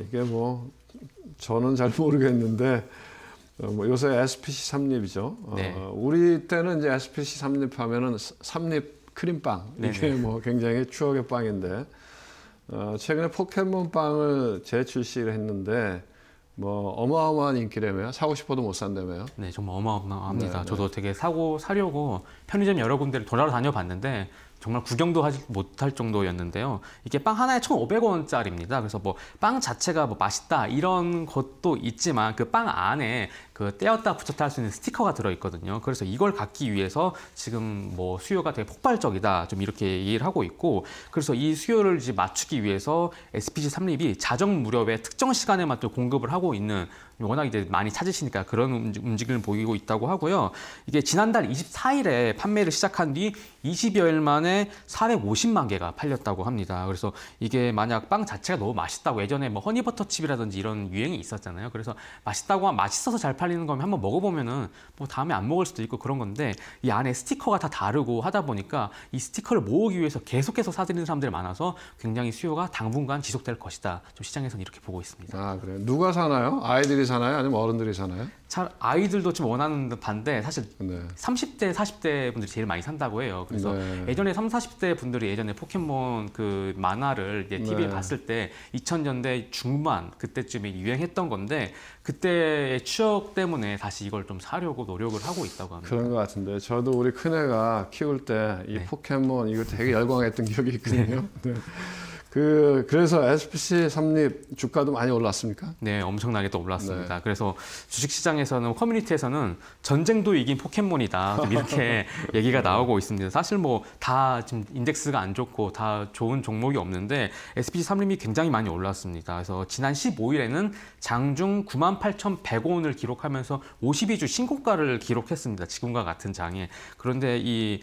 이게 뭐 저는 잘 모르겠는데 어, 뭐 요새 SPC 삼립이죠. 네. 어, 우리 때는 이제 SPC 삼립 하면은 삼립 크림빵 이게 네네. 뭐 굉장히 추억의 빵인데 어, 최근에 포켓몬 빵을 재출시를 했는데 뭐 어마어마한 인기라며요. 사고 싶어도 못 산다며요. 네, 정말 어마어마합니다. 네, 네. 저도 되게 사고 사려고 편의점 여러 군데를 돌아다녀 봤는데 정말 구경도 하지 못할 정도였는데요. 이게 빵 하나에 1,500원짜리입니다. 그래서 뭐 빵 자체가 뭐 맛있다 이런 것도 있지만 그 빵 안에 그 떼었다 붙였다 할 수 있는 스티커가 들어 있거든요. 그래서 이걸 갖기 위해서 지금 뭐 수요가 되게 폭발적이다 좀 이렇게 얘기를 하고 있고 그래서 이 수요를 이제 맞추기 위해서 SPG 삼립이 자정 무렵에 특정 시간에만 또 공급을 하고 있는 워낙 이제 많이 찾으시니까 그런 움직- 움직임을 보이고 있다고 하고요. 이게 지난달 24일에 판매를 시작한 뒤 20여일 만에 450만 개가 팔렸다고 합니다. 그래서 이게 만약 빵 자체가 너무 맛있다고 예전에 뭐 허니버터칩이라든지 이런 유행이 있었잖아요. 그래서 맛있다고 하면 맛있어서 잘 팔리는 거면 한번 먹어보면은 뭐 다음에 안 먹을 수도 있고 그런 건데 이 안에 스티커가 다 다르고 하다 보니까 이 스티커를 모으기 위해서 계속해서 사들이는 사람들이 많아서 굉장히 수요가 당분간 지속될 것이다. 좀 시장에서는 이렇게 보고 있습니다. 아 그래요. 누가 사나요? 아이들이 사 나요? 아니면 어른들이 사나요? 잘 아이들도 좀 원하는 반대 사실 네. 30대, 40대 분들이 제일 많이 산다고 해요. 그래서 네. 예전에 3, 40대 분들이 예전에 포켓몬 그 만화를 이제 TV에 네. 봤을 때 2000년대 중반 그때쯤에 유행했던 건데 그때의 추억 때문에 다시 이걸 좀 사려고 노력을 하고 있다고 합니다. 그런 것 같은데 저도 우리 큰애가 키울 때이 네. 포켓몬 이거 되게 열광했던 기억이 있거든요. 네. 그 그래서 SPC 삼립 주가도 많이 올랐습니까? 네, 엄청나게 또 올랐습니다. 네. 그래서 주식 시장에서는 커뮤니티에서는 전쟁도 이긴 포켓몬이다. 좀 이렇게 얘기가 나오고 있습니다. 사실 뭐 다 지금 인덱스가 안 좋고 다 좋은 종목이 없는데 SPC 삼림이 굉장히 많이 올랐습니다. 그래서 지난 15일에는 장중 98,100원을 기록하면서 52주 신고가를 기록했습니다. 지금과 같은 장에. 그런데 이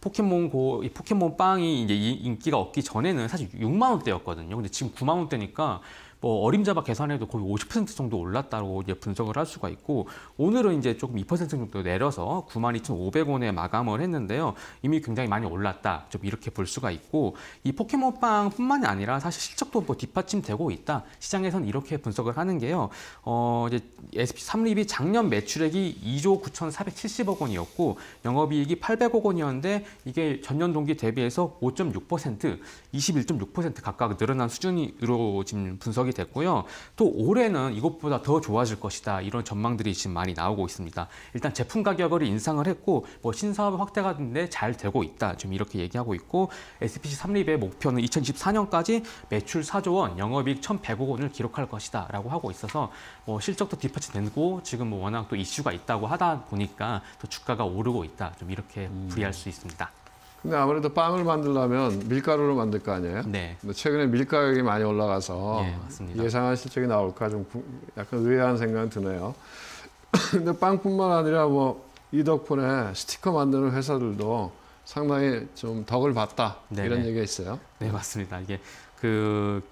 포켓몬 고, 이 포켓몬 빵이 이제 이 인기가 없기 전에는 사실 6만 원대였거든요. 근데 지금 9만 원대니까 뭐 어림잡아 계산해도 거의 50% 정도 올랐다고 이제 분석을 할 수가 있고 오늘은 이제 조금 2% 정도 내려서 92,500원에 마감을 했는데요. 이미 굉장히 많이 올랐다. 좀 이렇게 볼 수가 있고 이 포켓몬 빵뿐만이 아니라 사실 실적도 뭐 뒷받침되고 있다. 시장에서는 이렇게 분석을 하는 게요. 어 이제 SP 삼립이 작년 매출액이 2조 9,470억 원이었고 영업이익이 800억 원이었는데 이게 전년 동기 대비해서 5.6% 21.6% 각각 늘어난 수준으로 지금 분석이 됐고요. 또 올해는 이것보다 더 좋아질 것이다. 이런 전망들이 지금 많이 나오고 있습니다. 일단 제품 가격을 인상을 했고 뭐 신사업 확대가 됐는데 잘 되고 있다. 좀 이렇게 얘기하고 있고 SPC 삼립의 목표는 2024년까지 매출 4조 원, 영업이익 1,100억 원을 기록할 것이다 라고 하고 있어서 뭐 실적도 뒷받침되고 지금 뭐 워낙 또 이슈가 있다고 하다 보니까 또 주가가 오르고 있다. 좀 이렇게 풀이할 수 있습니다. 근데 아무래도 빵을 만들려면 밀가루로 만들 거 아니에요? 네. 근데 최근에 밀가격이 많이 올라가서 예, 맞습니다. 예상한 실적이 나올까 좀 구- 약간 의아한 생각이 드네요. 근데 빵뿐만 아니라 뭐 이 덕분에 스티커 만드는 회사들도 상당히 좀 덕을 봤다 네네. 이런 얘기가 있어요. 네 맞습니다. 이게 그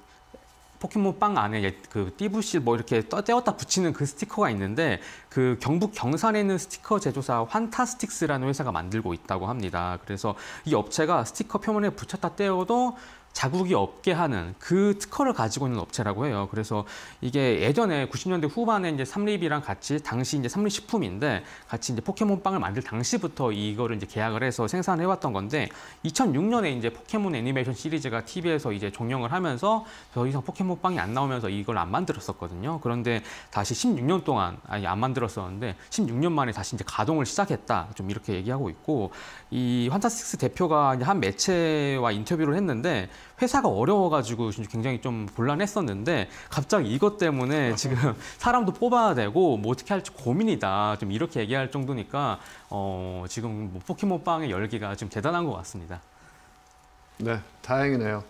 포켓몬 빵 안에 예- 그 띠부실 뭐 이렇게 떠- 떼었다 붙이는 그 스티커가 있는데 그 경북 경산에 있는 스티커 제조사 환타스틱스라는 회사가 만들고 있다고 합니다. 그래서 이 업체가 스티커 표면에 붙였다 떼어도 자국이 없게 하는 그 특허를 가지고 있는 업체라고 해요. 그래서 이게 예전에 90년대 후반에 이제 삼립이랑 같이 당시 이제 삼립식품인데 같이 이제 포켓몬 빵을 만들 당시부터 이거를 이제 계약을 해서 생산해 왔던 건데 2006년에 이제 포켓몬 애니메이션 시리즈가 TV에서 이제 종영을 하면서 더 이상 포켓몬 빵이 안 나오면서 이걸 안 만들었었거든요. 그런데 다시 16년 동안 아니 안 만들었었는데 16년 만에 다시 이제 가동을 시작했다. 좀 이렇게 얘기하고 있고 이 환타스틱스 대표가 한 매체와 인터뷰를 했는데 회사가 어려워가지고 굉장히 좀 곤란했었는데 갑자기 이것 때문에 지금 사람도 뽑아야 되고 뭐 어떻게 할지 고민이다. 좀 이렇게 얘기할 정도니까 어 지금 뭐 포켓몬 빵의 열기가 좀 대단한 것 같습니다. 네, 다행이네요.